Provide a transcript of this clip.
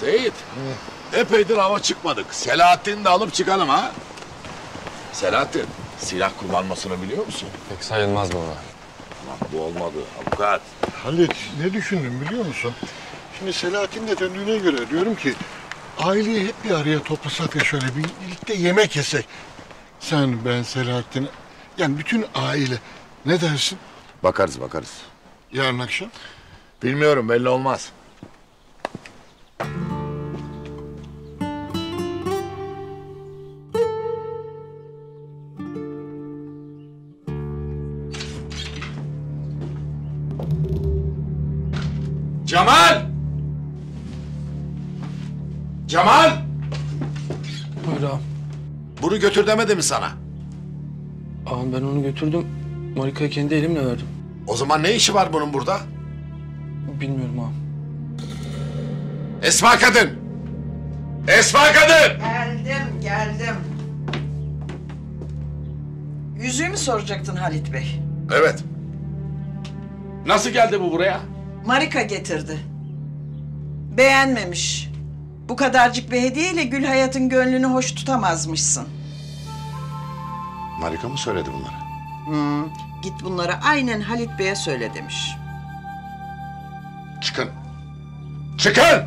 Seyit. Epeydir hava çıkmadık. Selahattin'i de alıp çıkalım ha. Selahattin, silah kullanmasını biliyor musun? Pek sayılmaz baba. Lan bu olmadı avukat. Halit ne düşündüm biliyor musun? Şimdi Selahattin de döndüğüne göre diyorum ki aileyi hep bir araya toplasak ya şöyle bir birlikte yemek yesek. Sen, ben, Selahattin, yani bütün aile. Ne dersin? Bakarız bakarız. Yarın akşam? Bilmiyorum belli olmaz. Cemal! Cemal! Buyur ağam. Bunu götür demedi mi sana? Ağam ben onu götürdüm. Marika'ya kendi elimle verdim. O zaman ne işi var bunun burada? Bilmiyorum ağam. Esma kadın! Esma kadın! Geldim, geldim. Yüzüğü mü soracaktın Halit Bey? Evet. Nasıl geldi bu buraya? Marika getirdi. Beğenmemiş. Bu kadarcık bir hediyeyle Gül Hayat'ın gönlünü hoş tutamazmışsın. Marika mı söyledi bunları? Hı, git bunları aynen Halit Bey'e söyle demiş. Çıkın. Çıkın!